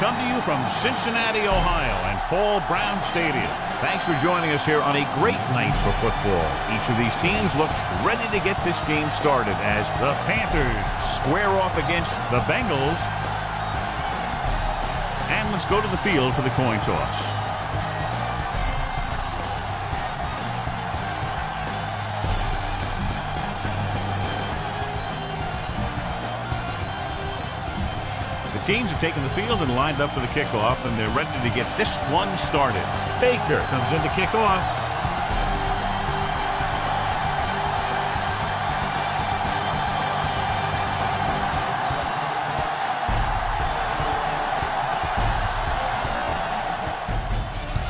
Come to you from Cincinnati, Ohio, and Paul Brown Stadium. Thanks for joining us here on a great night for football. Each of these teams look ready to get this game started as the Panthers square off against the Bengals. And let's go to the field for the coin toss. Teams have taken the field and lined up for the kickoff, and they're ready to get this one started. Baker comes in to kick off.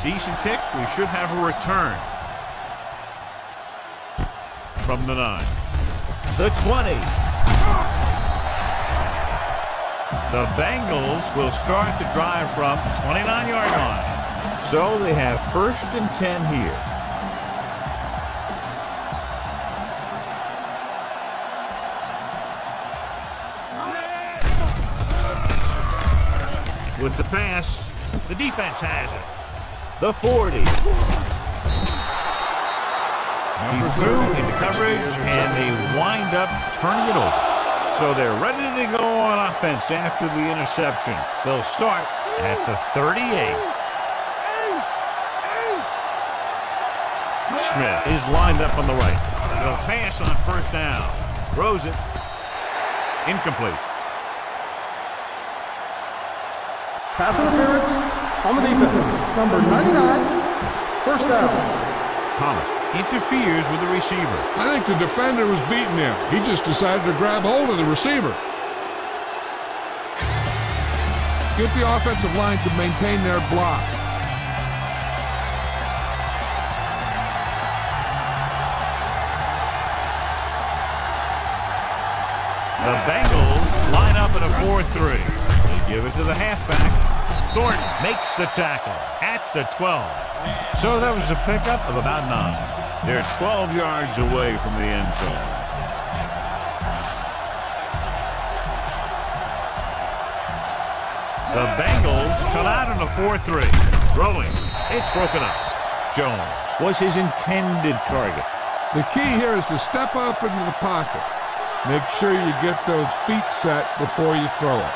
Decent kick. We should have a return. From the 9. The 20. The Bengals will start the drive from 29-yard line. So they have first and 10 here. With the pass, the defense has it. The 40. He threw into coverage, and they wind up turning it over. So they're ready to go on offense after the interception. They'll start at the 38. Smith is lined up on the right. They'll pass on first down. Throws it. Incomplete. Pass interference on the defense. Number 99. First down. Pollack interferes with the receiver. I think the defender was beating him. He just decided to grab hold of the receiver. Get the offensive line to maintain their block. The Bengals line up in a 4-3. They give it to the halfback. Thornton makes the tackle at the 12. So that was a pickup of about nine. They're 12 yards away from the end zone. The Bengals come out in a 4-3. Rolling. It's broken up. Jones was his intended target. The key here is to step up into the pocket. Make sure you get those feet set before you throw it.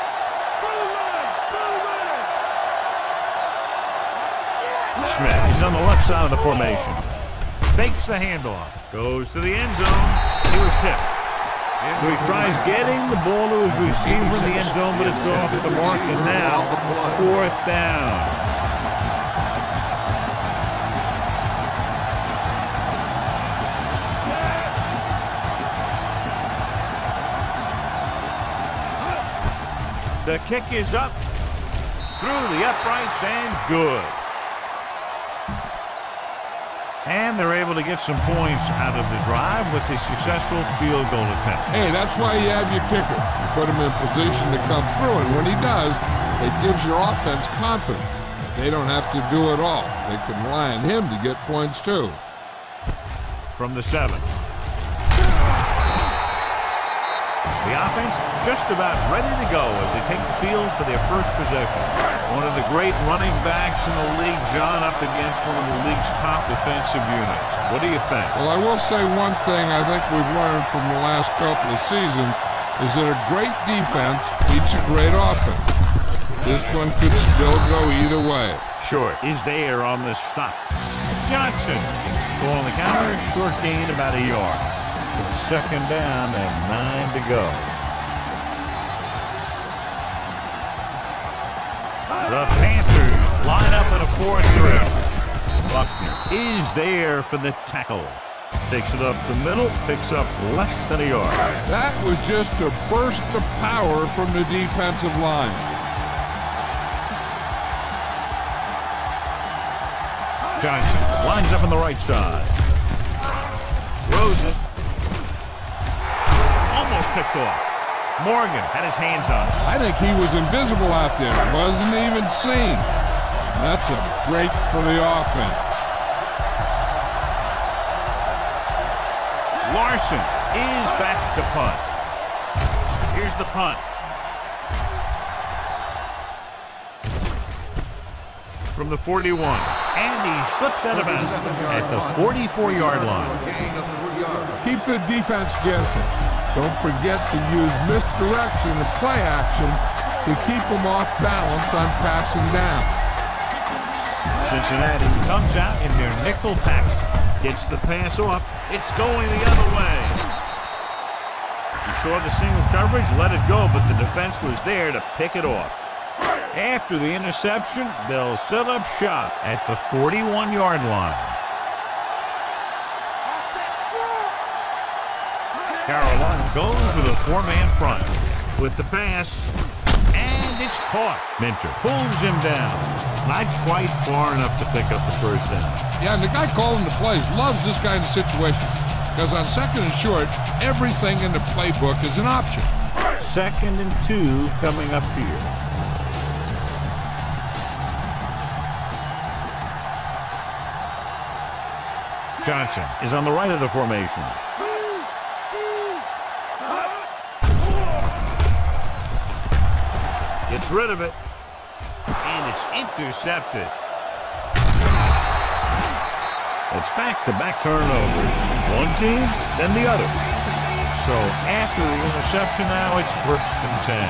Smith is on the left side of the formation fakes the handoff. Goes to the end zone. He was tipped. So he tries getting the ball to his receiver in the end zone, but it's off the mark, and now fourth down. The kick is up through the uprights and good. And they're able to get some points out of the drive with the successful field goal attempt. Hey, that's why you have your kicker. You put him in position to come through, and when he does, it gives your offense confidence. They don't have to do it all. They can rely on him to get points too. From the seven. The offense just about ready to go as they take the field for their first possession. One of the great running backs in the league, John, up against one of the league's top defensive units. What do you think? Well, I will say one thing I think we've learned from the last couple of seasons is that a great defense beats a great offense. This one could still go either way. Short is there on the stop. Johnson is pulling the counter, short gain about a yard. It's second down and nine to go. The Panthers line up in a 4-3. Buckner is there for the tackle. Takes it up the middle, picks up less than a yard. That was just a burst of power from the defensive line. Johnson lines up on the right side. Throws it picked off. Morgan had his hands on it. I think he was invisible out there. Wasn't even seen. That's a break for the offense. Larson is back to punt. Here's the punt. from the 41. And he slips out of bounds at the 44-yard line. Keep the defense guessing. Don't forget to use misdirection and play action to keep them off balance on passing down. Cincinnati comes out in their nickel package. Gets the pass off. It's going the other way. He saw the single coverage, let it go, but the defense was there to pick it off. After the interception, they'll set up shop at the 41-yard line. Carolina goes with a four-man front. With the pass, and it's caught. Minter pulls him down. Not quite far enough to pick up the first down. Yeah, and the guy calling the plays loves this kind of situation because on second and short, everything in the playbook is an option. Second and two coming up here. Johnson is on the right of the formation. Gets rid of it. And it's intercepted. It's back-to-back turnovers. One team, then the other. So after the interception now, it's first and ten.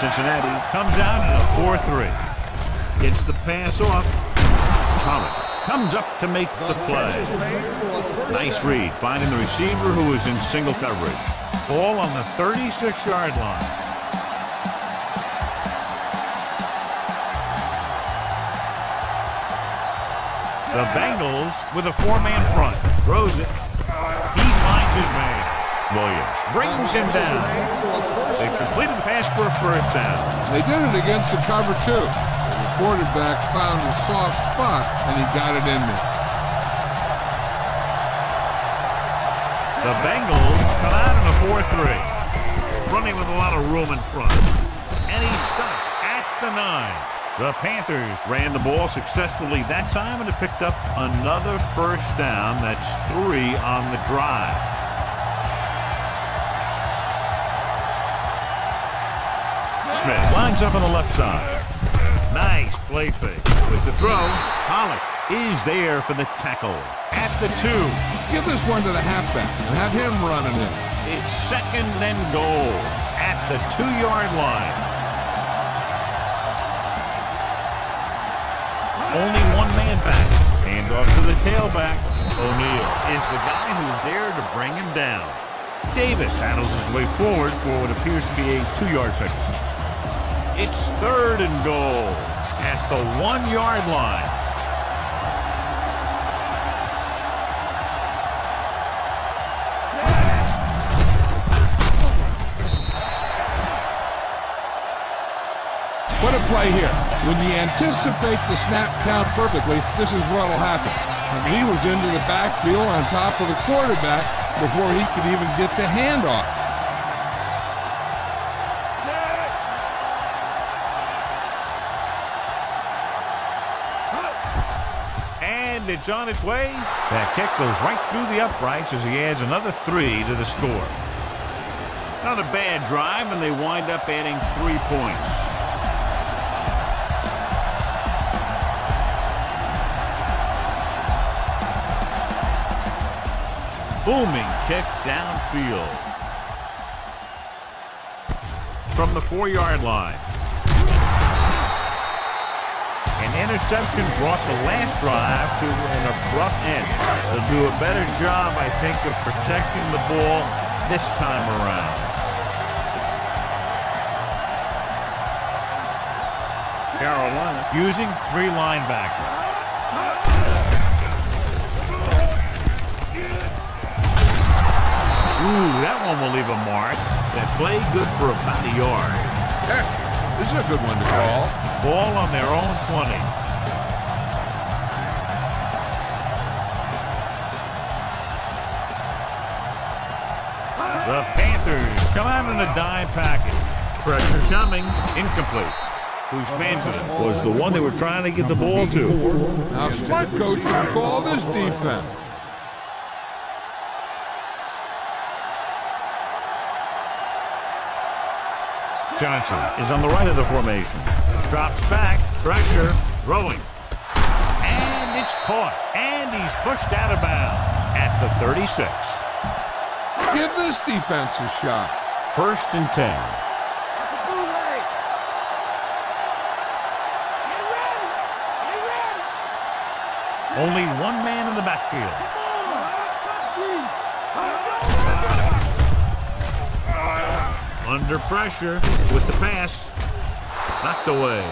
Cincinnati comes out in a 4-3. Gets the pass off. Pollack comes up to make the play. Nice read, finding the receiver who was in single coverage. Ball on the 36-yard line. The Bengals with a four-man front. Throws it. He finds his man. Williams brings him down. They completed the pass for a first down. They did it against the cover, too. The quarterback found a soft spot, and he got it in there. The Bengals come out in a 4-3. Running with a lot of room in front. And he's stopped at the 9. The Panthers ran the ball successfully that time and it picked up another first down. That's three on the drive. Smith lines up on the left side. Nice play fake. With the throw, Pollack is there for the tackle. The two. Give this one to the halfback and have him running it. It's second and goal at the two-yard line. Only one man back. Hand off to the tailback. O'Neal is the guy who's there to bring him down. Davis paddles his way forward for what appears to be a two-yard section. It's third and goal at the one-yard line. A play here. When you anticipate the snap count perfectly, this is what will happen. And he was into the backfield on top of the quarterback before he could even get the handoff. And it's on its way. That kick goes right through the uprights as he adds another three to the score. Not a bad drive, and they wind up adding three points. Booming kick downfield. From the four-yard line. An interception brought the last drive to an abrupt end. They'll do a better job, I think, of protecting the ball this time around. Carolina using three linebackers. Ooh, that one will leave a mark. That play good for about a yard. Heck, this is a good one to call. Ball on their own 20. The Panthers come out in a dime package. Pressure coming. Incomplete. Houshmandzadeh was the one they were trying to get the ball to. Now, smart coach will call this defense. Johnson is on the right of the formation. Drops back, pressure, throwing. And it's caught. And he's pushed out of bounds at the 36. Give this defense a shot. First and 10. Only one man in the backfield. Under pressure with the pass. Knocked away.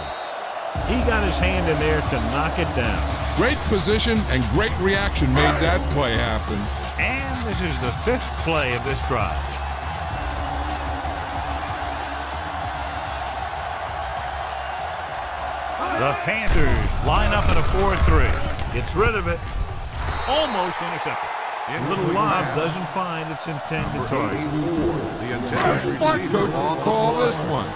He got his hand in there to knock it down. Great position and great reaction made that play happen. And this is the fifth play of this drive. The Panthers line up in a 4-3. Gets rid of it. Almost intercepted. Little lob doesn't find its intended target. The intended Smart receiver coach on the call this one.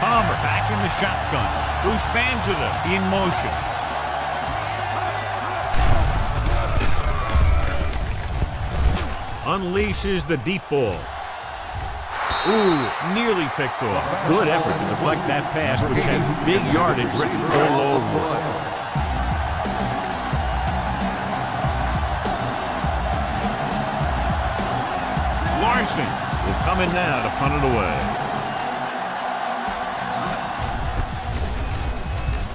Palmer back in the shotgun. Bruce Banzita in motion. Unleashes the deep ball. Ooh, nearly picked off. Good effort to deflect that pass, which had big yardage written all over it. Larson will come in now to punt it away.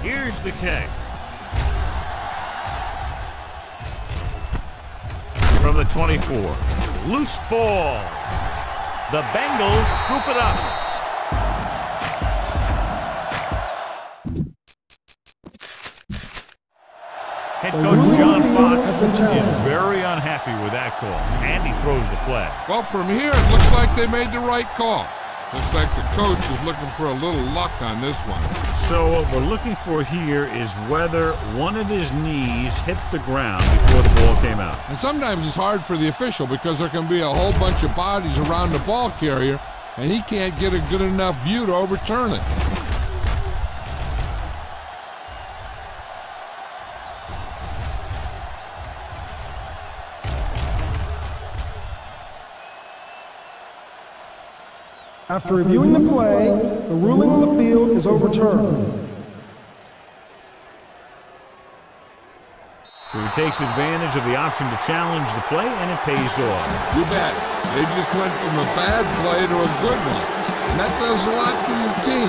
Here's the kick. From the 24. Loose ball. The Bengals scoop it up. Head coach John Fox is very unhappy with that call, and he throws the flag. Well, from here, it looks like they made the right call. Looks like the coach is looking for a little luck on this one. So what we're looking for here is whether one of his knees hit the ground before the ball came out. And sometimes it's hard for the official because there can be a whole bunch of bodies around the ball carrier, and he can't get a good enough view to overturn it. After reviewing the play, the ruling on the field is overturned. So he takes advantage of the option to challenge the play, and it pays off. You bet. They just went from a bad play to a good one. And that does a lot for your team.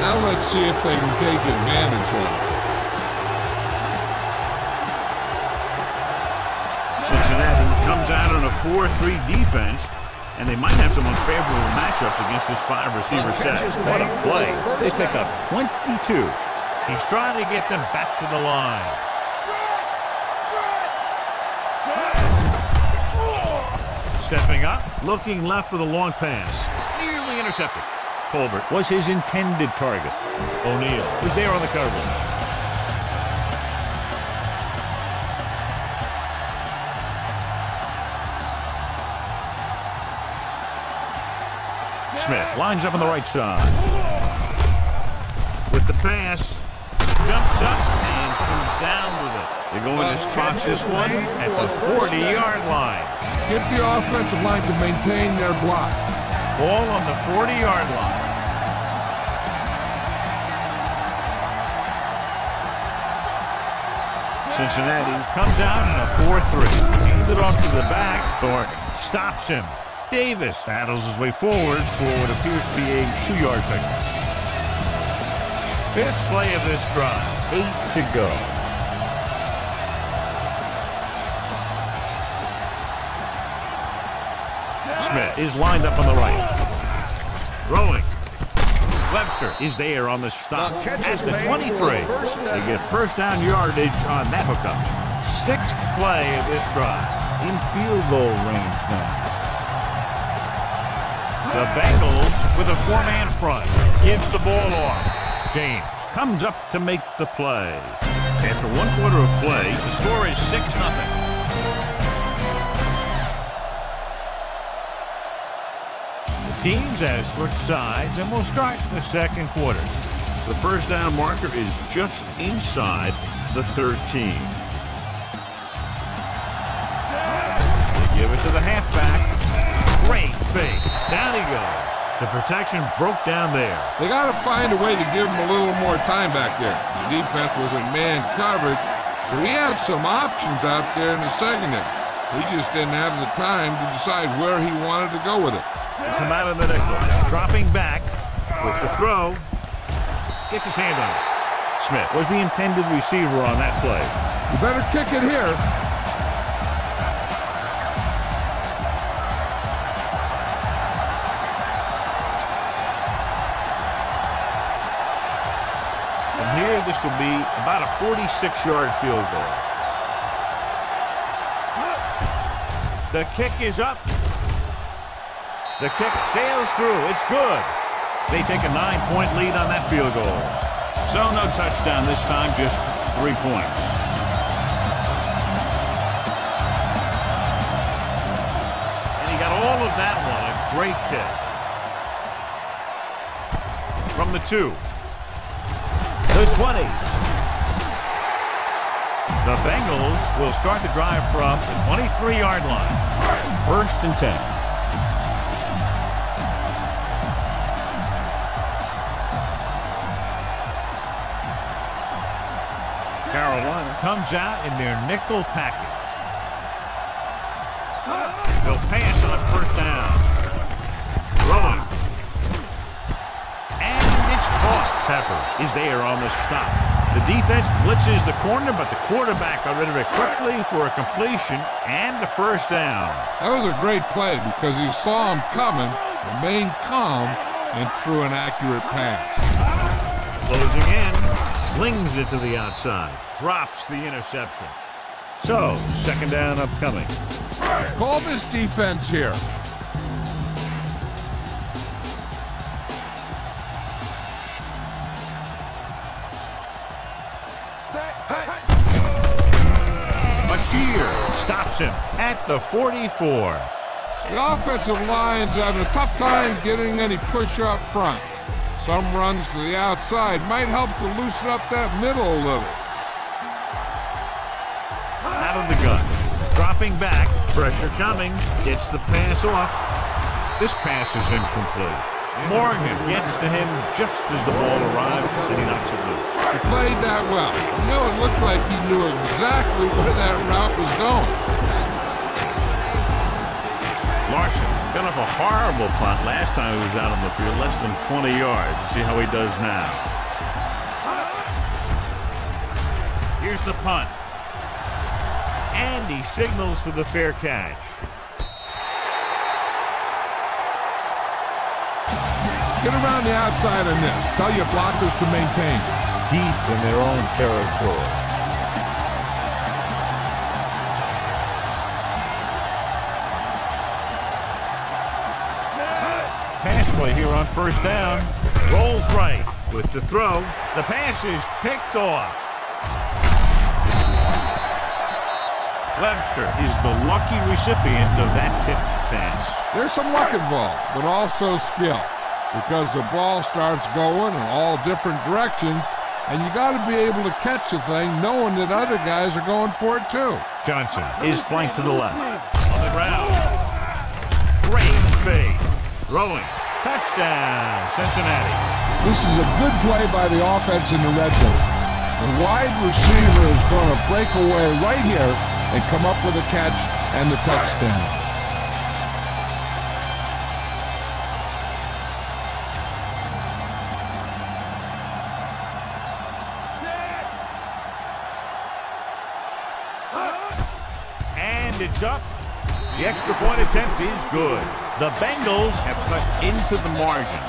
Now let's see if they can take advantage of it. Cincinnati comes out on a 4-3 defense, and they might have some unfavorable matchups against this five-receiver set. What a play. They pick up 22. He's trying to get them back to the line. Stepping up, looking left for the long pass. Nearly intercepted. Colbert was his intended target. O'Neal was there on the cover. Smith lines up on the right side. With the pass, jumps up and comes down with it. They're going to spot this one at the 40-yard line. Get the offensive line to maintain their block. Ball on the 40-yard line. Cincinnati comes out in a 4-3. Hands it off to the back. Thornton stops him. Davis battles his way forward for what appears to be a two-yard pickup. Fifth play of this drive. Eight to go. Smith is lined up on the right. Throwing. Webster is there on the stop at the 23. for a first down. They get first down yardage on that hookup. Sixth play of this drive. In field goal range now. The Bengals with a four-man front. Gives the ball off. James comes up to make the play. After one quarter of play, the score is 6 nothing. The teams have switched sides and we'll start the second quarter. The first down marker is just inside the 13. Down he goes. The protection broke down there. They got to find a way to give him a little more time back there. The defense was in man coverage, so he had some options out there in the secondary. He just didn't have the time to decide where he wanted to go with it. Come out of the nickel. Dropping back with the throw. Gets his hand on it. Smith was the intended receiver on that play. You better kick it here. This will be about a 46-yard field goal. The kick is up. The kick sails through. It's good. They take a nine-point lead on that field goal. So no touchdown this time, just three points. And he got all of that one. A great kick. From the two. The 20. The Bengals will start the drive from the 23-yard line. First and 10. Carolina comes out in their nickel package. They'll pass on first down. Caught. Is there on the stop. The defense blitzes the corner, but the quarterback got rid of it quickly for a completion and a first down. That was a great play because he saw him coming, remained calm, and threw an accurate pass. Closing in, slings it to the outside, drops the interception. So, second down upcoming. Call this defense here. Stops him at the 44. The offensive line's having a tough time getting any push up front. Some runs to the outside might help to loosen up that middle a little. Out of the gun. Dropping back. Pressure coming. Gets the pass off. This pass is incomplete. Morgan gets to him just as the ball arrives, and he knocks it loose. He played that well. You know, it looked like he knew exactly where that route was going. Larson got off a horrible punt last time he was out on the field, less than 20 yards. Let's see how he does now. Here's the punt. And he signals for the fair catch. Get around the outside on this. Tell your blockers to maintain. Deep in their own territory. Pass play here on first down. Rolls right with the throw. The pass is picked off. Webster is the lucky recipient of that tipped pass. There's some luck involved, but also skill. Because the ball starts going in all different directions, and you got to be able to catch the thing knowing that other guys are going for it too. Johnson is flanked to the left. On the ground. Great fake. Throwing. Touchdown, Cincinnati. This is a good play by the offense in the red zone. The wide receiver is going to break away right here and come up with a catch and the touchdown. And it's up. The extra point attempt is good. The Bengals have cut into the margin.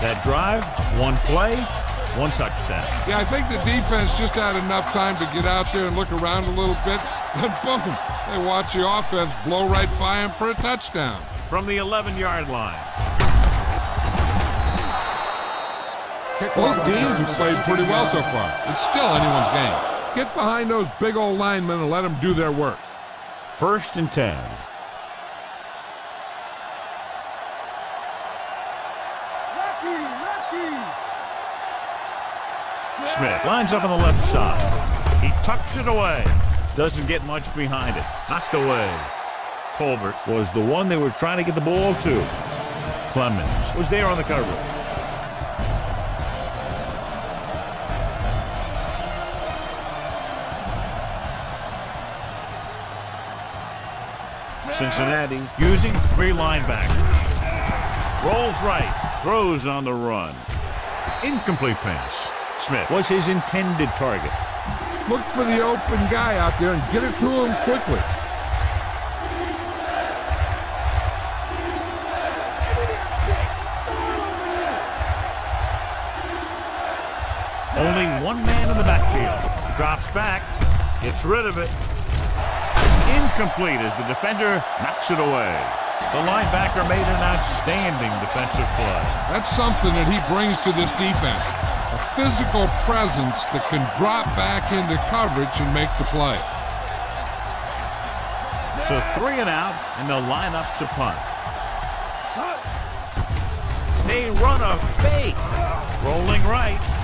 That drive, one play, one touchdown. Yeah, I think the defense just had enough time to get out there and look around a little bit. And boom, they watch the offense blow right by him for a touchdown. From the 11-yard line. Both teams have played pretty well so far. It's still anyone's game. Get behind those big old linemen and let them do their work. First and 10. Smith lines up on the left side. He tucks it away. Doesn't get much behind it. Knocked away. Colbert was the one they were trying to get the ball to. Clemens was there on the coverage. Cincinnati using three linebackers. Rolls right, throws on the run. Incomplete pass. Smith was his intended target. Look for the open guy out there and get it to him quickly. Only one man in the backfield. Drops back, gets rid of it. Incomplete as the defender knocks it away. The linebacker made an outstanding defensive play. That's something that he brings to this defense. A physical presence that can drop back into coverage and make the play. So three and out, and they'll line up to punt. They run a fake. Rolling right.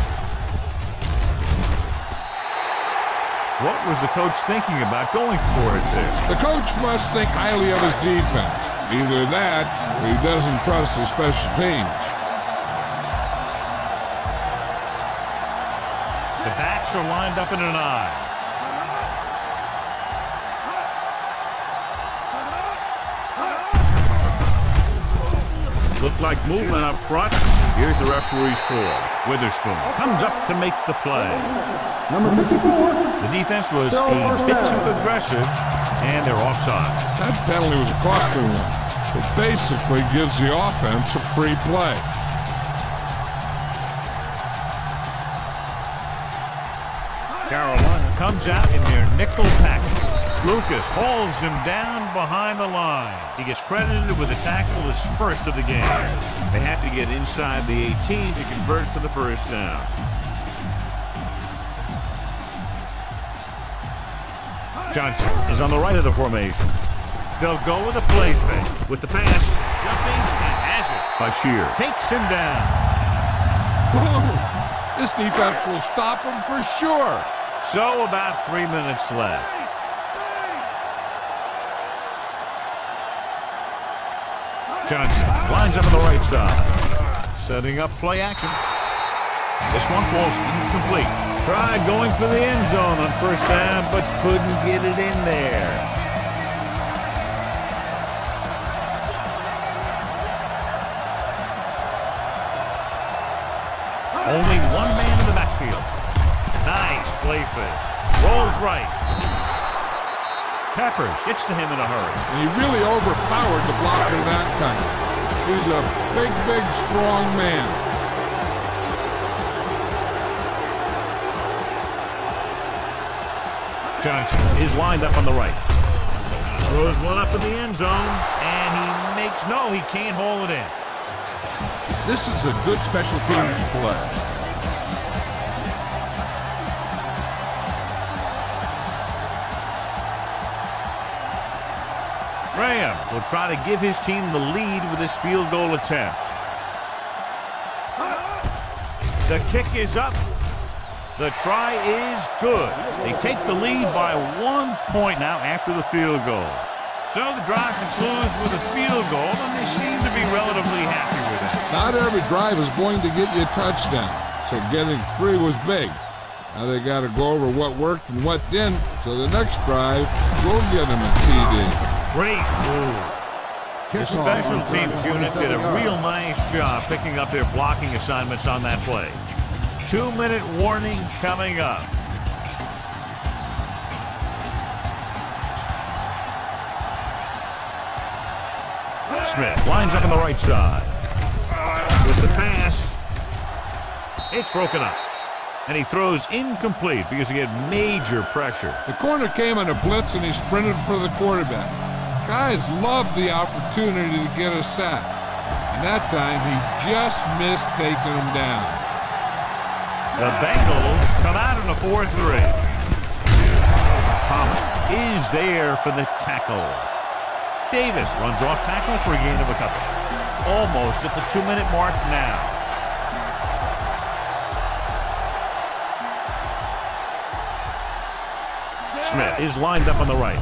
What was the coach thinking about going for it there? The coach must think highly of his defense. Either that, or he doesn't trust his special teams. The backs are lined up in an eye. Looked like movement up front. Here's the referee's call. Witherspoon comes up to make the play. Number 54. The defense was Still a bit down. too aggressive, and they're offside. That penalty was a costly one. It basically gives the offense a free play. Carolina comes out in their nickel package. Lucas hauls him down behind the line. He gets credited with a tackle, his first of the game. They have to get inside the 18 to convert for the first down. Johnson is on the right of the formation. They'll go with a play fake. With the pass, jumping, and has it. Bashir takes him down. This defense will stop him for sure. So about three minutes left. Johnson lines up on the right side. Setting up play action. This one falls incomplete. Tried going for the end zone on first down, but couldn't get it in there. Only one man in the backfield. Nice play fake. Rolls right. Peppers gets to him in a hurry. And he really overpowered the blocker that time. He's a big, big, strong man. Johnson is lined up on the right. Throws one up in the end zone, and he makes no, he can't haul it in. This is a good special teams play. Graham will try to give his team the lead with this field goal attempt. The kick is up. The try is good. They take the lead by one point now after the field goal. So the drive concludes with a field goal, and they seem to be relatively happy with it. Not every drive is going to get you a touchdown, so getting three was big. Now they got to go over what worked and what didn't, so the next drive will get them a TD. Great move. The special teams unit did a real nice job picking up their blocking assignments on that play. Two-minute warning coming up. Smith lines up on the right side. With the pass, it's broken up. And he throws incomplete because he had major pressure. The corner came on a blitz and he sprinted for the quarterback. Guys love the opportunity to get a sack. And that time he just missed taking him down. The Bengals come out in a 4-3. Thomas is there for the tackle. Davis runs off tackle for a gain of a couple. Almost at the two-minute mark now. Smith is lined up on the right.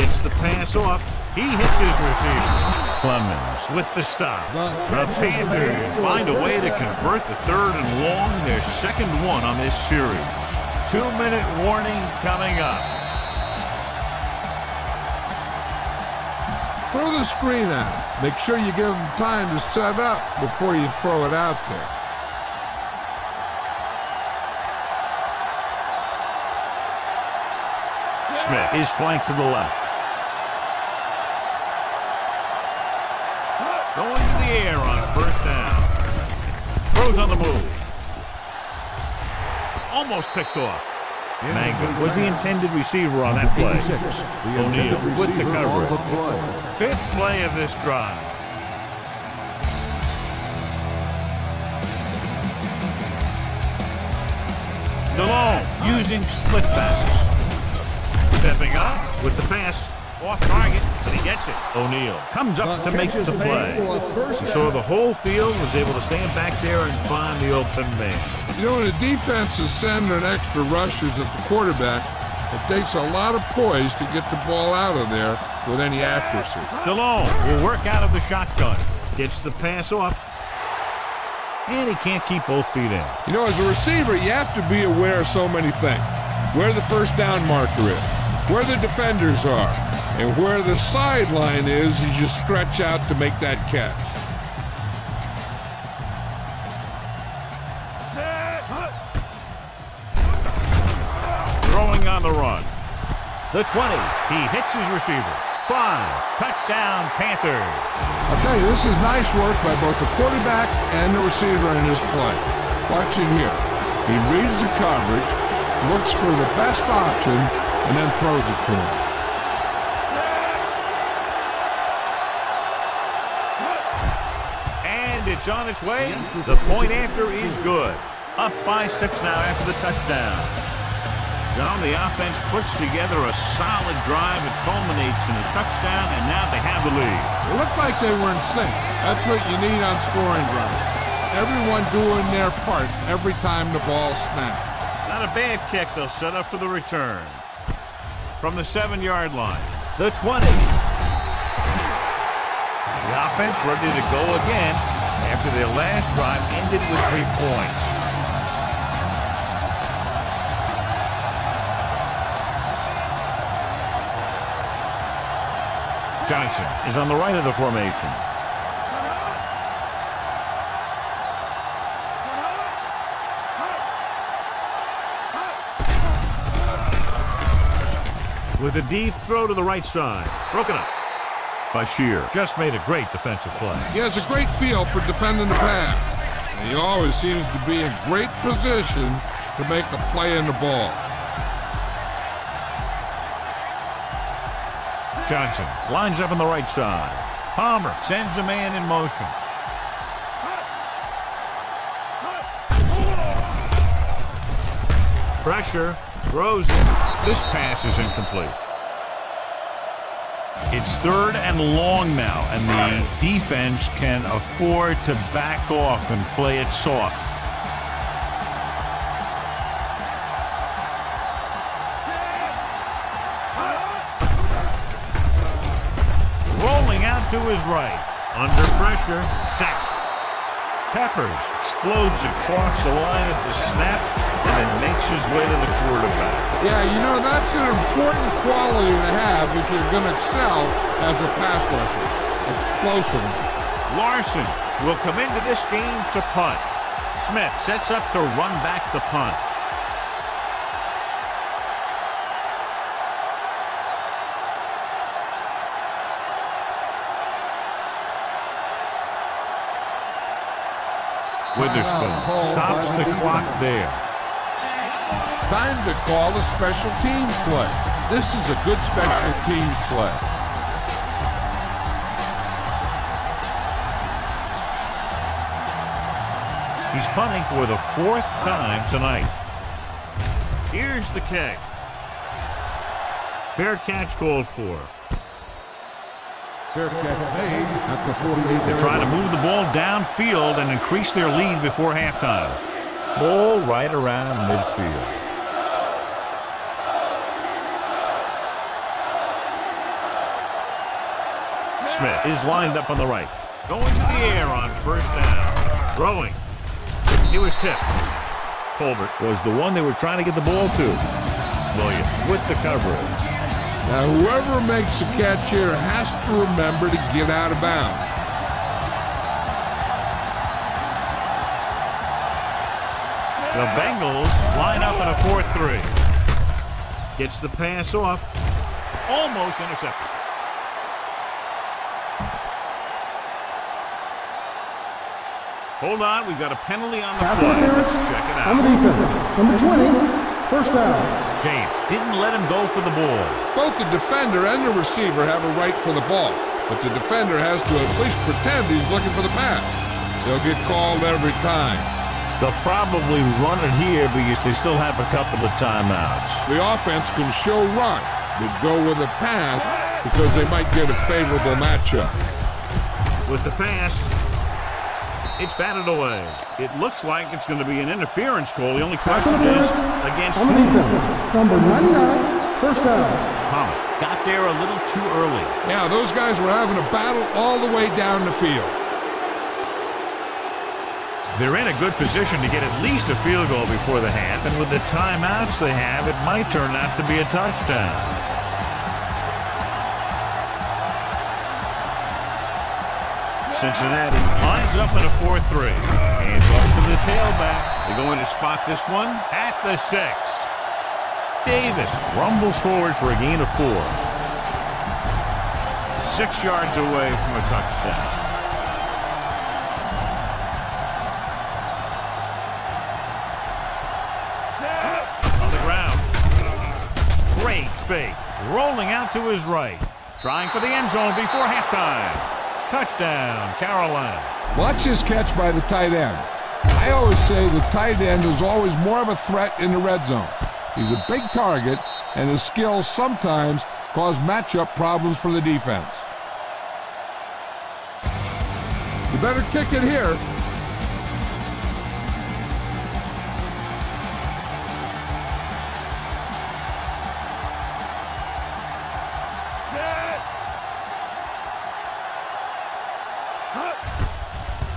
It's the pass off he hits his receiver. Clemens with the stop. The Panthers find a way to convert the third and long, their second one on this series. Two-minute warning coming up. Throw the screen out. Make sure you give them time to set up before you throw it out there. Smith is flanked to the left. To the air on first down. Throws on the move. Almost picked off. Mangum was the intended receiver on that play. O'Neal with the coverage. Fifth play of this drive. Delhomme using split pass. Stepping up with the pass. Off target, but he gets it. O'Neal comes up to make the play. So the whole field was able to stand back there and find the open man. You know, when the defense is sending extra rushers at the quarterback, it takes a lot of poise to get the ball out of there with any accuracy. Delhomme will work out of the shotgun. Gets the pass off. And he can't keep both feet in. You know, as a receiver, you have to be aware of so many things. Where the first down marker is, where the defenders are, and where the sideline is as you stretch out to make that catch. Throwing on the run. The 20. He hits his receiver. Five. Touchdown, Panthers. I'll tell you, this is nice work by both the quarterback and the receiver in his play. Watch it here. He reads the coverage, looks for the best option, and then throws it to him. And it's on its way. The point after is good. Up by six now after the touchdown. John, the offense puts together a solid drive. It culminates in a touchdown, and now they have the lead. It looked like they were in sync. That's what you need on scoring drives. Everyone doing their part every time the ball snaps. Not a bad kick. They'll set up for the return. From the seven-yard line. The 20. The offense ready to go again after their last drive ended with three points. Johnson is on the right of the formation. With a deep throw to the right side. Broken up. Bashir just made a great defensive play. He has a great feel for defending the pass. And he always seems to be in great position to make a play in the ball. Johnson lines up on the right side. Palmer sends a man in motion. Pressure. Throws it. This pass is incomplete. It's third and long now, and the defense can afford to back off and play it soft. Rolling out to his right. Under pressure. Sack. Peppers explodes across the line at the snap then makes his way to the quarterback. Yeah, you know, that's an important quality to have if you're going to excel as a pass rusher. Explosiveness. Larson will come into this game to punt. Smith sets up to run back the punt. Witherspoon stops the clock there. Time to call a special teams play. This is a good special teams play. He's punting for the fourth time tonight. Here's the kick. Fair catch called for. Fair catch made at the 48. They're trying to move the ball downfield and increase their lead before halftime. Ball right around midfield. Smith is lined up on the right. Going to the air on first down. Throwing. He was tipped. Colbert was the one they were trying to get the ball to. Williams with the coverage. Now, whoever makes the catch here has to remember to get out of bounds. The Bengals line up in a 4-3. Gets the pass off. Almost intercepted. Hold on, we've got a penalty on the Pass play. interference Check it on the out. defense. Number 20, first down. James didn't let him go for the ball. Both the defender and the receiver have a right for the ball, but the defender has to at least pretend he's looking for the pass. They'll get called every time. They'll probably run it here because they still have a couple of timeouts. The offense can show run, but go with a pass because they might get a favorable matchup. With the pass, it's batted away. It looks like it's going to be an interference call. The only question is against on the whom? defense. Number 99, first down. Palmer got there a little too early. Yeah, those guys were having a battle all the way down the field. They're in a good position to get at least a field goal before the half, and with the timeouts they have, it might turn out to be a touchdown. Cincinnati lines up in a 4-3. And off to the tailback. They're going to spot this one at the six. Davis rumbles forward for a gain of four. Six yards away from a touchdown. on the ground. Great fake. Rolling out to his right. Trying for the end zone before halftime. Touchdown, Carolina. Watch this catch by the tight end. I always say the tight end is always more of a threat in the red zone. He's a big target, and his skills sometimes cause matchup problems for the defense. You better kick it here.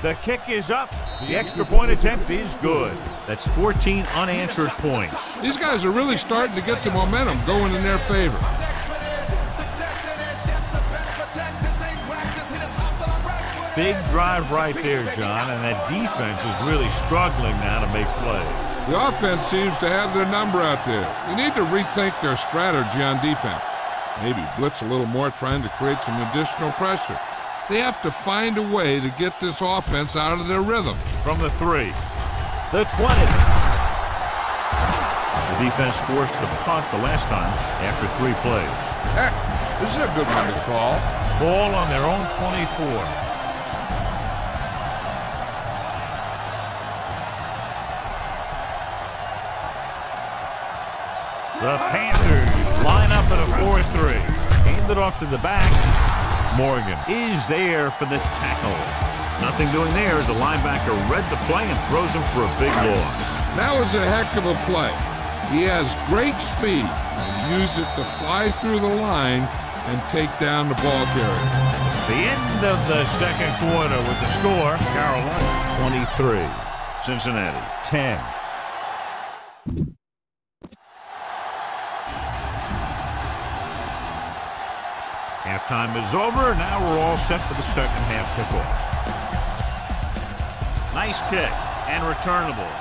The kick is up. The extra point attempt is good. That's 14 unanswered points. These guys are really starting to get the momentum going in their favor. Big drive right there, John, and that defense is really struggling now to make plays. The offense seems to have their number out there. They need to rethink their strategy on defense. Maybe blitz a little more, trying to create some additional pressure. They have to find a way to get this offense out of their rhythm. From the three. The 20. The defense forced the punt the last time after three plays. Heck, this is a good one to call. Ball on their own 24. The Panthers line up in a 4-3. Hand it off to the back. Morgan is there for the tackle. Nothing doing there as the linebacker read the play and throws him for a big loss. That was a heck of a play. He has great speed and used it to fly through the line and take down the ball carrier. It's the end of the second quarter with the score, Carolina 23, Cincinnati 10. Halftime is over. Now we're all set for the second half kickoff. Nice kick and returnable.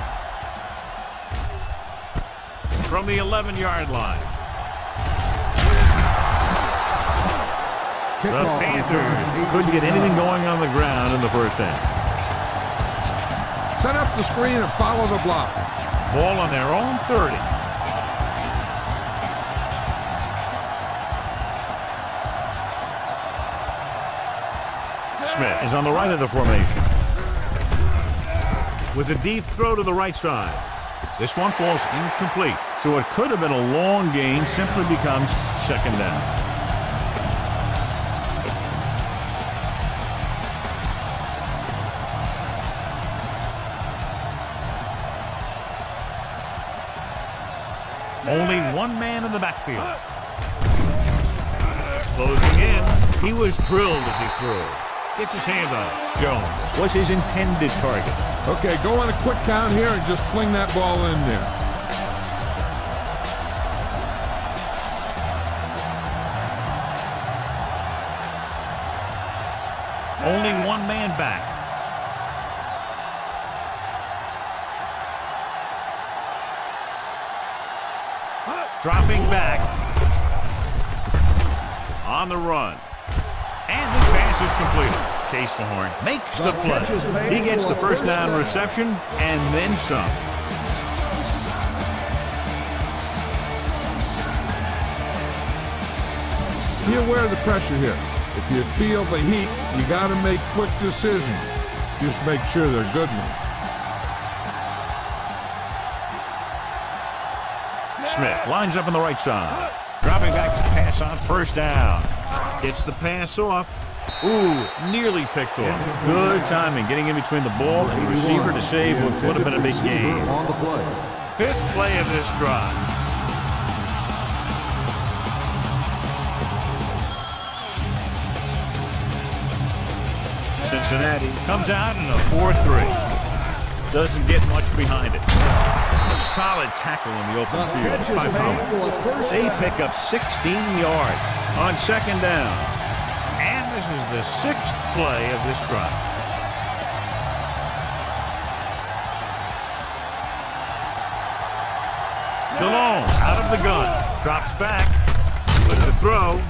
From the 11-yard line. The Kickoff Panthers couldn't get anything going on the ground in the first half. Set up the screen and follow the block. Ball on their own 30. Smith is on the right of the formation. With a deep throw to the right side. This one falls incomplete. So what could have been a long gain simply becomes second down. Only one man in the backfield. Closing in. He was drilled as he threw. Gets his hand up. Jones was his intended target. Okay, go on a quick count here and just fling that ball in there. Makes the play. He gets the first down reception and then some. Be aware of the pressure here. If you feel the heat, you got to make quick decisions. Just make sure they're good ones. Smith lines up on the right side. Dropping back to pass on first down. Gets the pass off. Ooh, nearly picked off. Good timing, getting in between the ball and the receiver to save what would have been a big game. On the play. Fifth play of this drive. Cincinnati comes out in a 4-3. Doesn't get much behind it. Solid tackle in the open field by Pollack. They pick up 16 yards on second down. This is the sixth play of this drive. Delhomme out of the gun. Drops back. With the throw.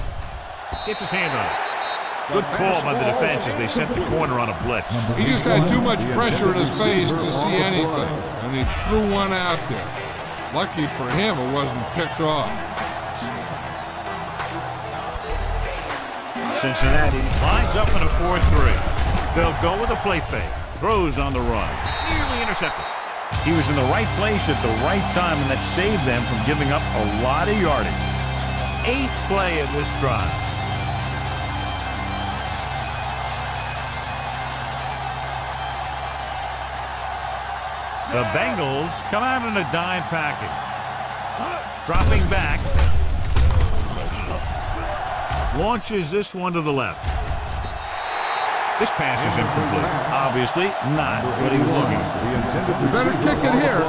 Gets his hand on it. Good call by the defense as they sent the corner on a blitz. He just had too much pressure in his face to see anything, and he threw one out there. Lucky for him, it wasn't picked off. Cincinnati lines up in a 4-3. They'll go with a play fake. Throws on the run. Nearly intercepted. He was in the right place at the right time, and that saved them from giving up a lot of yardage. Eighth play of this drive. The Bengals come out in a dime package. Dropping back. Launches this one to the left. This pass is incomplete. Obviously, not what he was looking for. You better kick it here.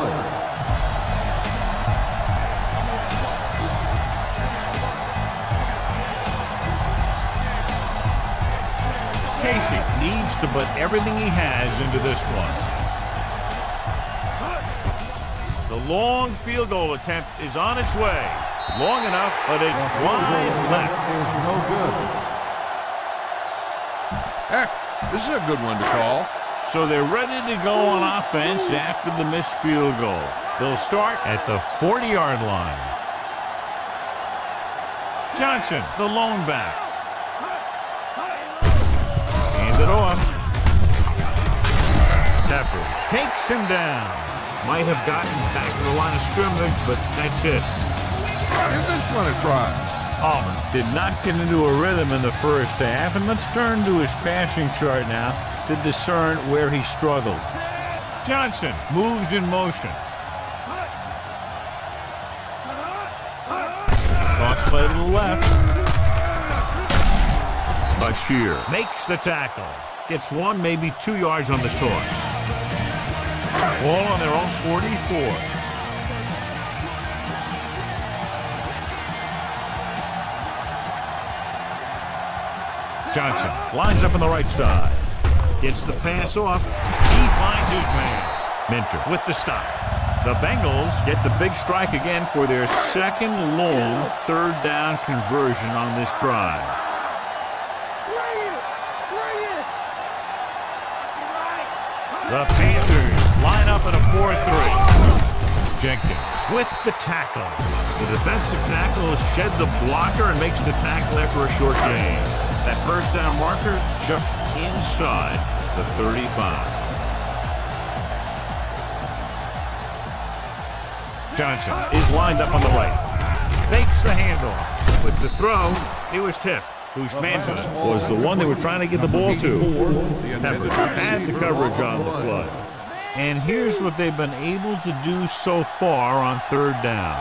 Kasay needs to put everything he has into this one. The long field goal attempt is on its way. Long enough, but it's wide left. Is no good. Heck, this is a good one to call. So they're ready to go on offense after the missed field goal. They'll start at the 40-yard line. Johnson, the lone back. Hand it off. Peppers takes him down. Might have gotten back to the line of scrimmage, but that's it. Give this one a try. Auburn did not get into a rhythm in the first half, and let's turn to his passing chart now to discern where he struggled. Johnson moves in motion. Cross play to the left. Bashir makes the tackle. Gets one, maybe two yards on the toss. Ball on their own 44. Johnson lines up on the right side. Gets the pass off. He finds his man. Minter with the stop. The Bengals get the big strike again for their second long third down conversion on this drive. The Panthers line up in a 4-3. Jenkins with the tackle. The defensive tackle shed the blocker and makes the tackle after a short gain. That first down marker just inside the 35. Johnson is lined up on the right. Fakes the handoff. With the throw, it was tipped. Houshmandzadeh was the one they were trying to get the ball to. Peppers had the coverage on the play. And here's what they've been able to do so far on third down.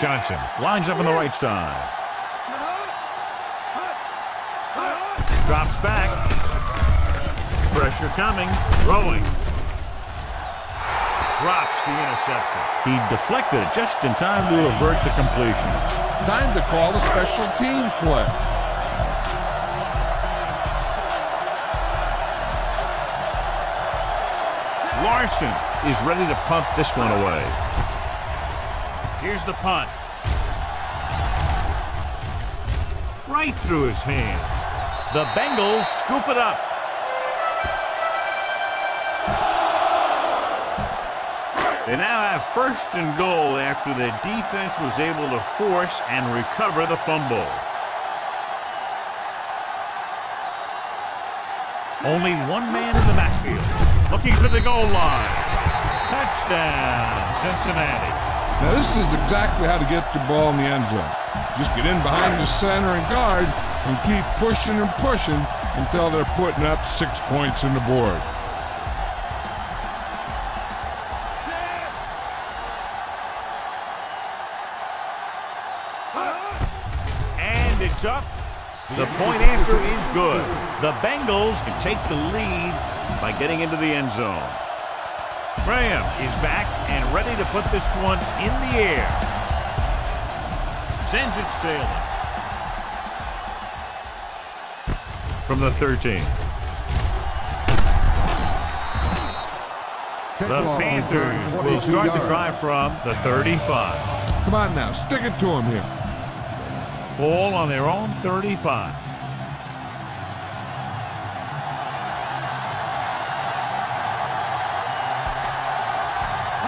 Johnson lines up on the right side. Drops back. Pressure coming. Throwing. Drops the interception. He deflected it just in time to avert the completion. Time to call a special team play. Larson is ready to pump this one away. Here's the punt. Right through his hands. The Bengals scoop it up. They now have first and goal after the defense was able to force and recover the fumble. Only one man in the backfield. Looking for the goal line. Touchdown, Cincinnati. Now this is exactly how to get the ball in the end zone. Just get in behind the center and guard and keep pushing and pushing until they're putting up six points in the board. And it's up. The point after is good. The Bengals can take the lead by getting into the end zone. Graham is back and ready to put this one in the air. Sends it sailing. From the 13. The Panthers will start the drive from the 35. Come on now, stick it to them here. Ball on their own 35.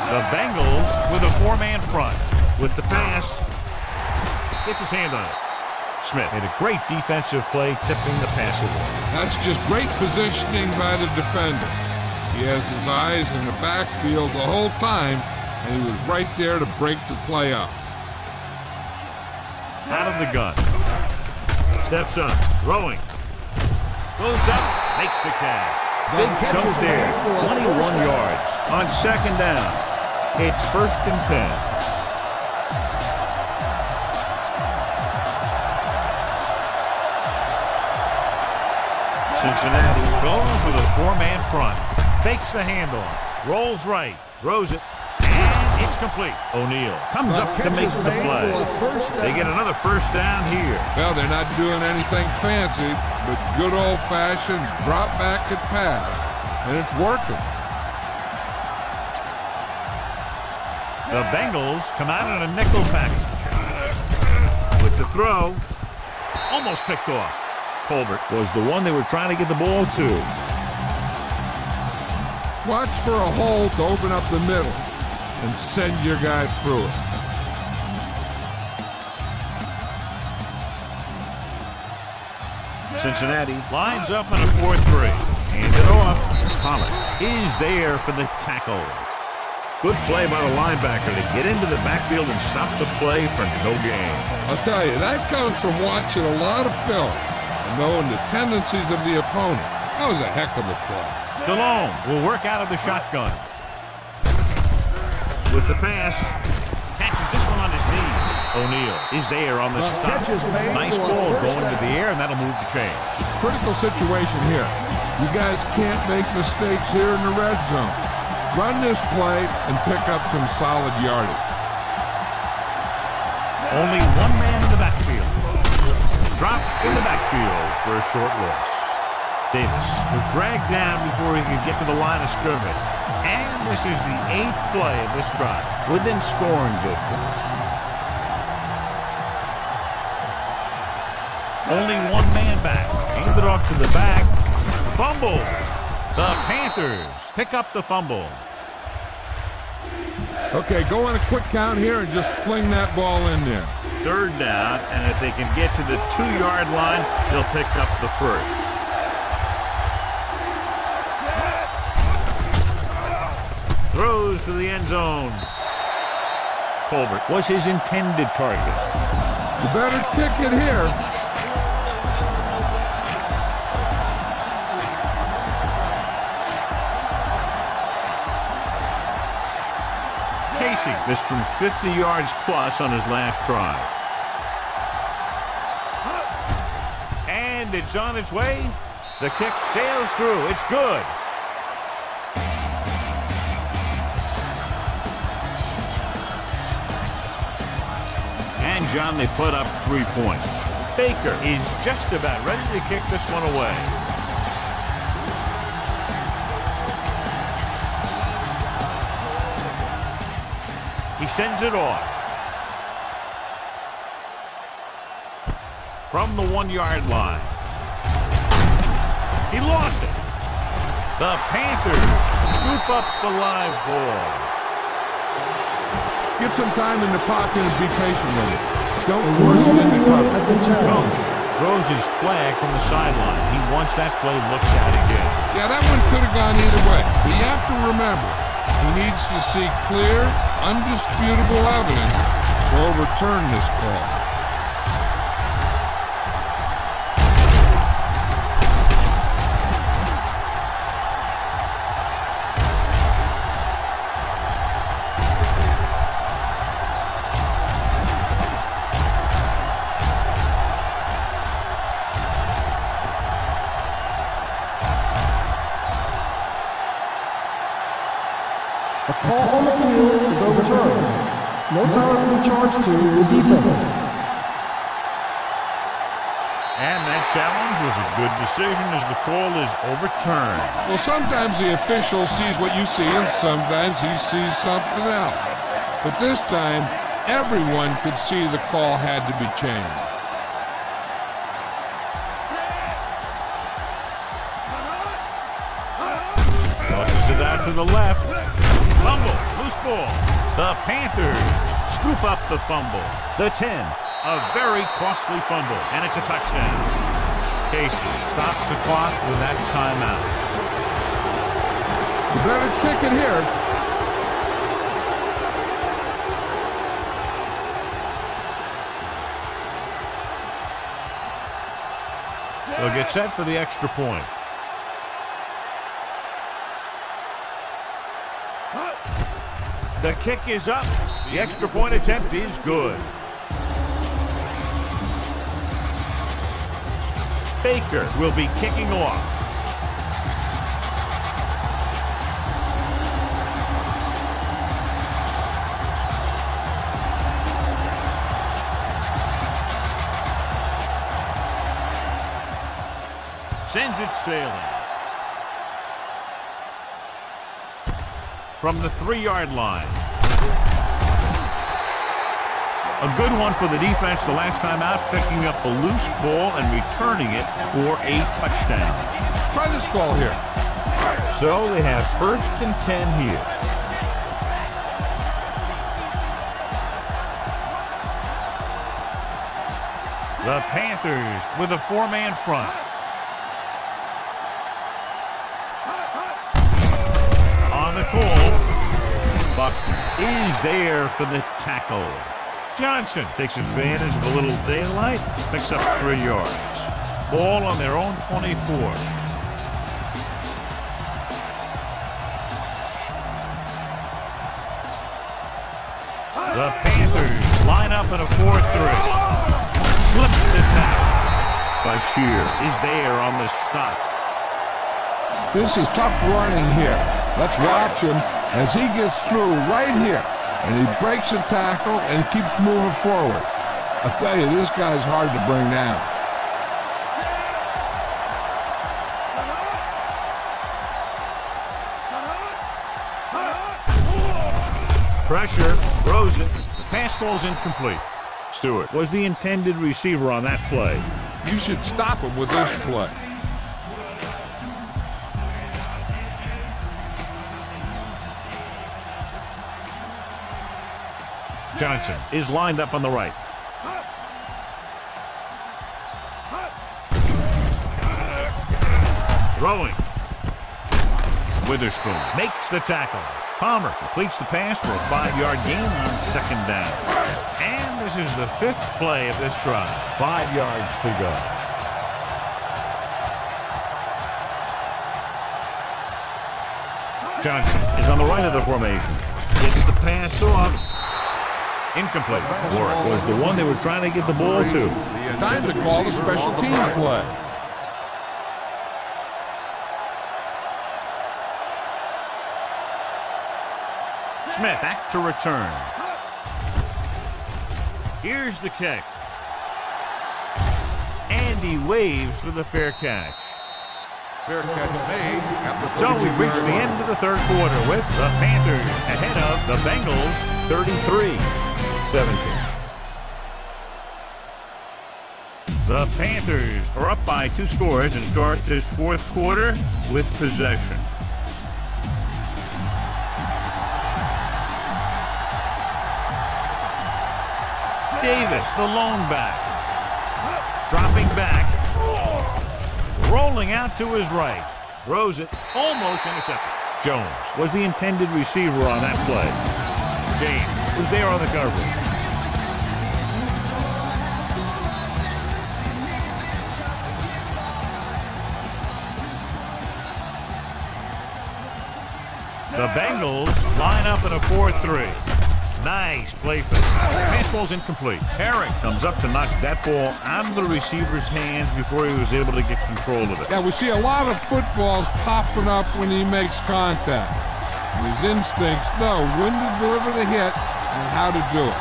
The Bengals with a four-man front. With the pass, gets his hand on it. Smith made a great defensive play, tipping the pass away. That's just great positioning by the defender. He has his eyes in the backfield the whole time, and he was right there to break the play up. Out of the gun. Steps up, throwing. Goes up, makes the catch. Big jump there, 21 yards. On second down, it's first and 10. Cincinnati goes with a four-man front. Fakes the handoff. Rolls right. Throws it. And it's complete. O'Neal comes up to make the play. They get another first down here. Well, they're not doing anything fancy, but good old-fashioned drop back and pass, and it's working. The Bengals come out in a nickel package. With the throw, almost picked off. Colbert was the one they were trying to get the ball to. Watch for a hole to open up the middle and send your guy through it. Cincinnati lines up in a 4-3. Hand it off. Pollack is there for the tackle. Good play by the linebacker to get into the backfield and stop the play for no gain. I'll tell you, that comes from watching a lot of film and knowing the tendencies of the opponent. That was a heck of a play. Delhomme will work out of the shotgun. With the pass, catches this one on his knees. O'Neal is there on the The stop. catch is made Nice ball going to the air, and that'll move the chain. Critical situation here. You guys can't make mistakes here in the red zone. Run this play and pick up some solid yardage. Only one man in the backfield. Drop in the backfield for a short loss. Davis was dragged down before he could get to the line of scrimmage. And this is the eighth play of this drive, within scoring distance. Only one man back. Handed off to the back. Fumble. The Panthers pick up the fumble. Okay, go on a quick count here and just sling that ball in there. Third down, and if they can get to the two-yard line, they'll pick up the first. Throws to the end zone. Colbert was his intended target. You better kick it here. Kasay missed from 50 yards plus on his last try. And And it's on its way. The kick sails through. It's good. And John, they put up three points. Baker is just about ready to kick this one away. He sends it off. From the one-yard line. He lost it. The Panthers scoop up the live ball. Get some time in the pocket and be patient with it. Don't force it into cover. has been Coach challenged. throws his flag from the sideline. He wants that play looked at again. Yeah, that one could have gone either way. But you have to remember, he needs to see clear, undisputable evidence to overturn this call. To the defense. And that challenge was a good decision as the call is overturned. Well, sometimes the official sees what you see, and sometimes he sees something else. But this time, everyone could see the call had to be changed. Tosses it out to the left. Fumble. Loose ball. The Panthers scoop up the fumble. The 10. A very costly fumble. And it's a touchdown. Casey stops the clock with that timeout. You better kick it here. They'll get set for the extra point. The kick is up. The extra point attempt is good. Baker will be kicking off. Sends it sailing. From the three-yard line. A good one for the defense the last time out, picking up a loose ball and returning it for a touchdown. Try this call here. So they have first and 10 here. The Panthers with a four-man front. Is there for the tackle. Johnson takes advantage of a little daylight, picks up three yards. Ball on their own 24. The Panthers line up in a 4-3. Slips the tackle. Bashir is there on the stop. This is tough running here. Let's watch him as he gets through right here. And he breaks a tackle and keeps moving forward. I tell you, this guy's hard to bring down. Pressure, throws it. The pass ball's incomplete. Stewart was the intended receiver on that play. You should stop him with this play. Johnson is lined up on the right. Throwing. Witherspoon makes the tackle. Palmer completes the pass for a five-yard gain on second down. And this is the fifth play of this drive. Five yards to go. Johnson is on the right of the formation. Gets the pass off. Incomplete. Warwick was the one they were trying to get the ball to. Time to call the special team play. Smith back to return. Here's the kick. Andy waves for the fair catch. Fair catch made. so we've reached the end of the third quarter with the Panthers ahead of the Bengals 33. 17. The Panthers are up by two scores and start this fourth quarter with possession. Davis, the lone back. Dropping back. Rolling out to his right. Throws it. Almost intercepted. Jones was the intended receiver on that play. James was there on the coverage. The Bengals line up in a 4-3. Nice play fake. Fastball's incomplete. Herrick comes up to knock that ball out of the receiver's hands before he was able to get control of it. Yeah, we see a lot of footballs popping up when he makes contact. His instincts know when to deliver the hit and how to do it.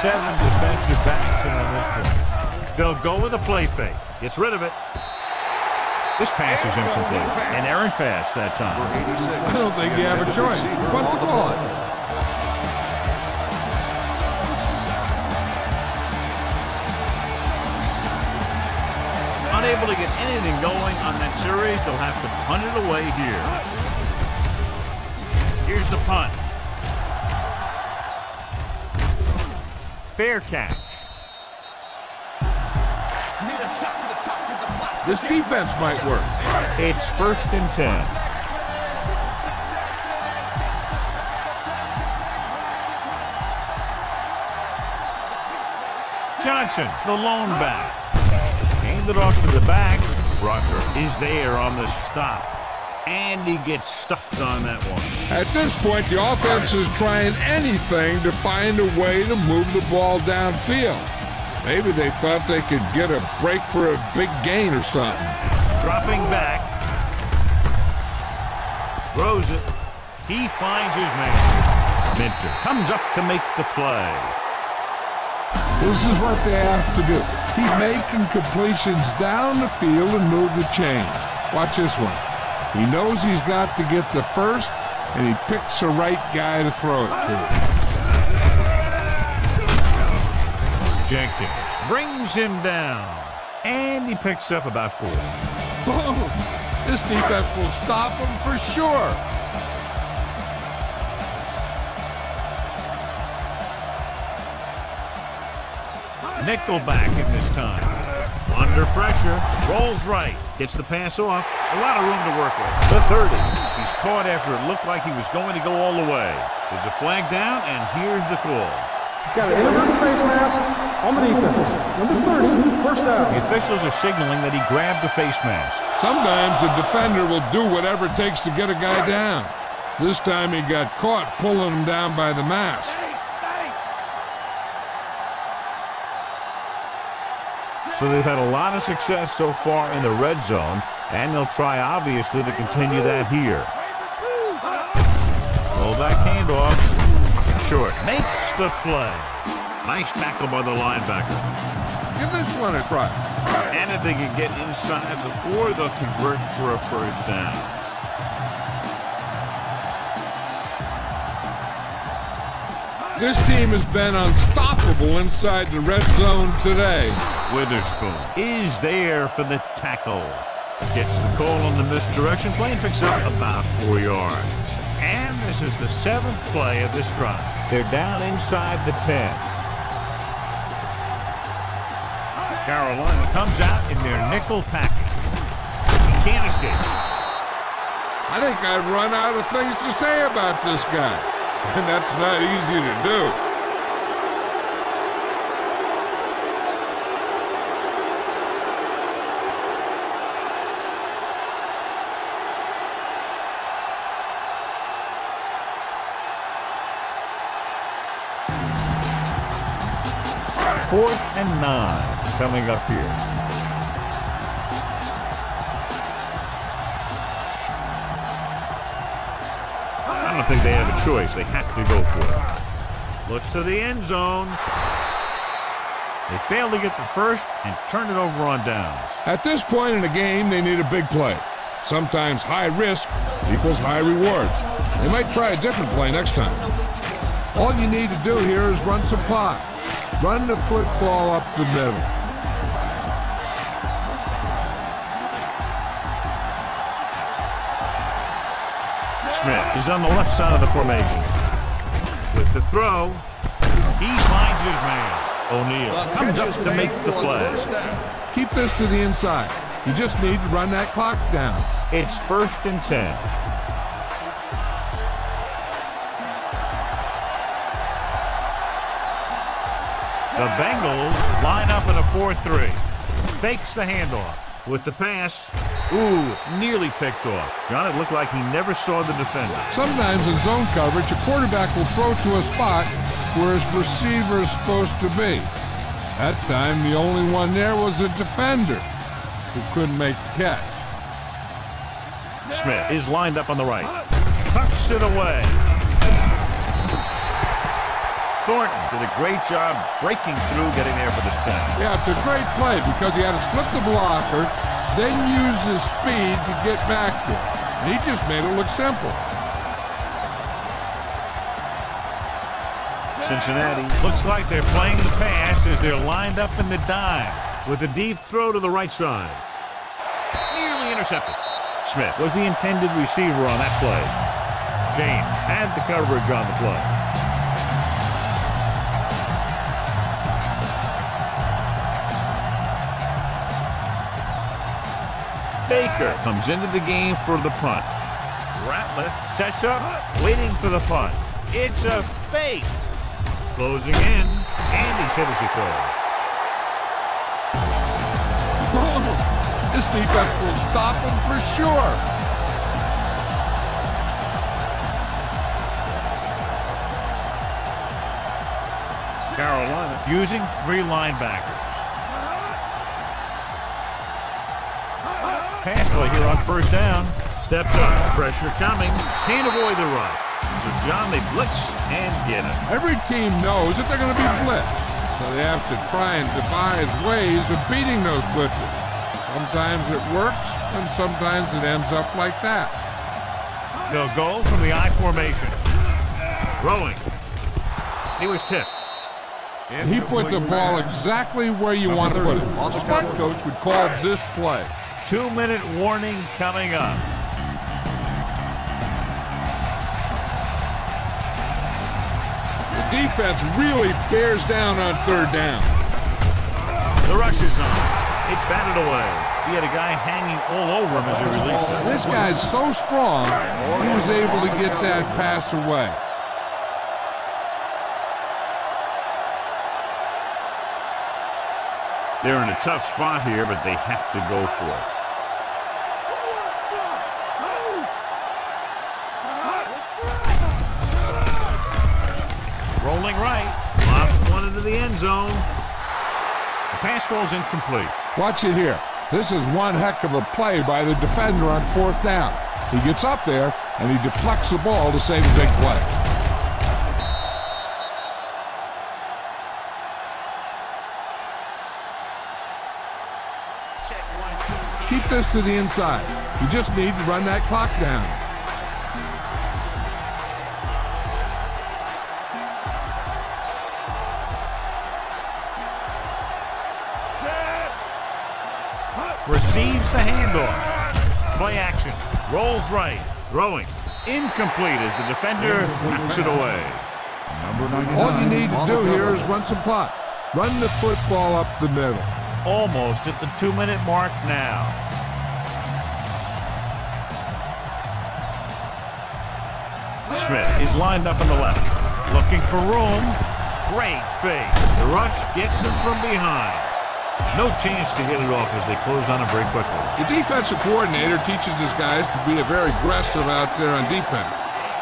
Seven defensive backs in on this one. They'll go with a play fake. Gets rid of it. This pass is incomplete. An errant pass that time. I don't think you have a Intended choice. receiver What on to the call punt. it? Unable to get anything going on that series, they'll have to punt it away here. Here's the punt. Fair catch. This defense might work. It's first and ten. Johnson, the lone back. Hand it off to the back. Rucker is there on the stop. And he gets stuffed on that one. At this point, the offense is trying anything to find a way to move the ball downfield. Maybe they thought they could get a break for a big gain or something. Dropping back. Throws it. He finds his man. Minter comes up to make the play. This is what they have to do. Keep making completions down the field and move the chains. Watch this one. He knows he's got to get the first, and he picks the right guy to throw it to. Jenkins brings him down. And he picks up about four. Boom! This defense will stop him for sure. Nickelback in this time. Under pressure. Rolls right. Gets the pass off. A lot of room to work with. The 30. He's caught after it looked like he was going to go all the way. There's a flag down, and here's the call. Got an inadvertent face mask on the defense. Number 30, first down. The officials are signaling that he grabbed the face mask. Sometimes the defender will do whatever it takes to get a guy down. This time he got caught pulling him down by the mask. So they've had a lot of success so far in the red zone, and they'll try, obviously, to continue that here. Roll that handoff. Short. Makes the play. Nice tackle by the linebacker. Give this one a try. And if they can get inside the four, they'll convert for a first down. This team has been unstoppable inside the red zone today. Witherspoon is there for the tackle. Gets the call on the misdirection play and picks up about four yards. And this is the seventh play of this drive. They're down inside the 10. Carolina comes out in their nickel package. He can't escape. I think I've run out of things to say about this guy. And that's not easy to do. Fourth and nine coming up here. I don't think they have a choice. They have to go for it. Looks to the end zone. They fail to get the first and turn it over on downs. At this point in the game, they need a big play. Sometimes high risk equals high reward. They might try a different play next time. All you need to do here is run some clock. Run the football up the middle. Smith is on the left side of the formation. With the throw, he finds his man. O'Neal comes up to make the play. Keep this to the inside. You just need to run that clock down. It's first and ten. The Bengals line up in a 4-3. Fakes the handoff. With the pass, ooh, nearly picked off. John, it looked like he never saw the defender. Sometimes in zone coverage, a quarterback will throw to a spot where his receiver is supposed to be. That time, the only one there was a defender who couldn't make the catch. Smith is lined up on the right. Tucks it away. Thornton did a great job breaking through, getting there for the sack. Yeah, it's a great play because he had to slip the blocker, then use his speed to get back there. And he just made it look simple. Cincinnati looks like they're playing the pass as they're lined up in the dime with a deep throw to the right side. Nearly intercepted. Smith was the intended receiver on that play. James had the coverage on the play. Baker comes into the game for the punt. Ratliff sets up, waiting for the punt. It's a fake. Closing in, and he's hit as he throws. This defense will stop him for sure. Carolina using three linebackers. Pass play here on first down. Steps up, pressure coming, can't avoid the rush. So John, they blitz and get it. Every team knows that they're going to be blitzed, so they have to try and devise ways of beating those blitzes. Sometimes it works, and sometimes it ends up like that. They'll go from the I formation. Rowing. He was tipped. And He put the ball exactly where you want to put it. A smart coach would call this play. Two-minute warning coming up. The defense really bears down on third down. The rush is on. It's batted away. He had a guy hanging all over him as he released it. This guy's so strong, he was able to get that pass away. They're in a tough spot here, but they have to go for it. Rolling right. Lobs one into the end zone. The pass rolls incomplete. Watch it here. This is one heck of a play by the defender on fourth down. He gets up there and he deflects the ball to save a big play. This to the inside. You just need to run that clock down. Receives the handoff. Play action. Rolls right. Throwing. Incomplete as the defender knocks it away. Number 99 All you need to do the here cover. is run some clock. Run the football up the middle. Almost at the two-minute mark now. Smith is lined up on the left. Looking for room. Great fake. The rush gets him from behind. No chance to hit it off as they closed on him very quickly. The defensive coordinator teaches his guys to be very aggressive out there on defense.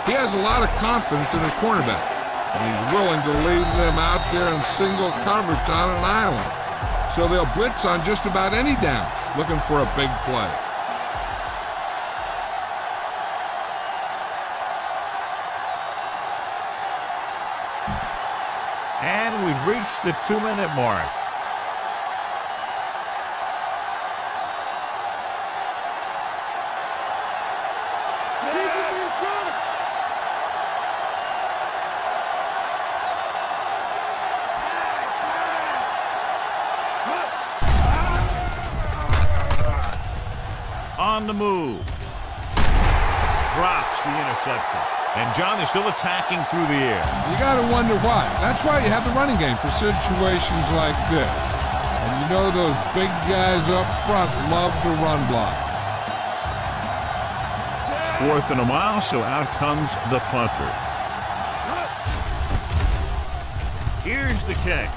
He has a lot of confidence in his cornerback, and he's willing to leave them out there in single coverage on an island. So they'll blitz on just about any down, looking for a big play. We've reached the two-minute mark. On the move. Drops the interception. And John, they're still attacking through the air. You got to wonder why. That's why you have the running game for situations like this. And you know those big guys up front love to run block. It's fourth and a mile, so out comes the punter. Here's the kick.